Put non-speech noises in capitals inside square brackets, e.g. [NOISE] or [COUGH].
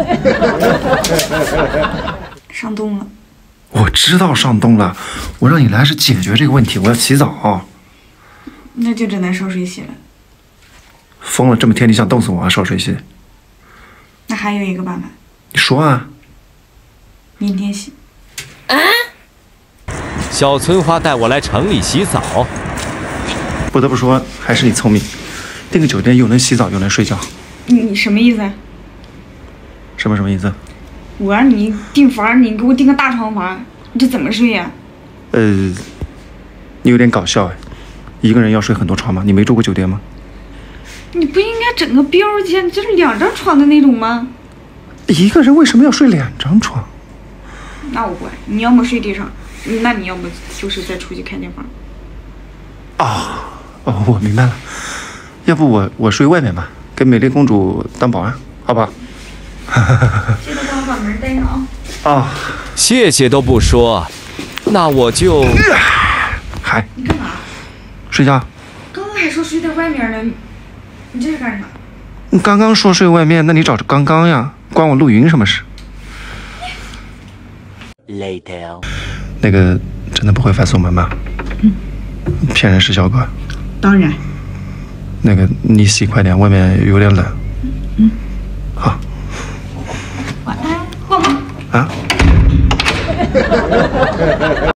[LAUGHS] 上冻了。我知道上冻了，我让你来是解决这个问题。我要洗澡。那就只能烧水洗了。疯了，这么天你想冻死我啊？烧水洗？那还有一个办法。你说啊。明天洗。啊！小村花带我来城里洗澡。不得不说，还是你聪明，订个酒店又能洗澡又能睡觉。你你什么意思？什么什么意思？我让你订房，你给我订个大床房，你这怎么睡呀？呃，你有点搞笑哎，一个人要睡很多床吗？你没住过酒店吗？你不应该整个标间，就是两张床的那种吗？一个人为什么要睡两张床？那我管，你要么睡地上，那你要么就是再出去开间房。哦哦，我明白了，要不我我睡外面吧，给美丽公主当保安，好不好？记得帮我把门带上啊！啊，谢谢都不说，那我就。嗨，你干嘛？睡觉。刚刚还说睡在外面呢，你这是干啥？你刚刚说睡外面，那你找着刚刚呀，关我陆云什么事？Later。那个真的不会反锁门吗？嗯。骗人是小哥。当然。那个你洗快点，外面有点冷。嗯。好。晚安，抱抱。啊。